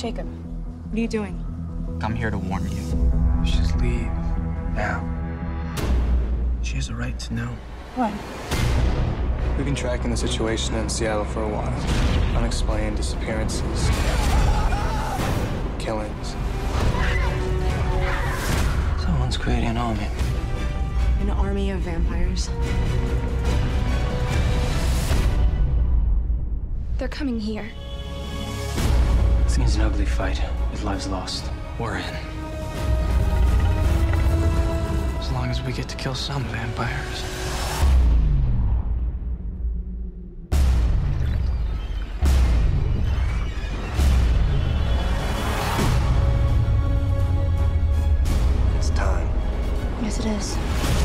Jacob, what are you doing? I'm here to warn you. You should leave now. She has a right to know. What? We've been tracking the situation in Seattle for a while. Unexplained disappearances, killings. Someone's creating an army. An army of vampires. They're coming here means an ugly fight with lives lost. We're in. As long as we get to kill some vampires. It's time. Yes, it is.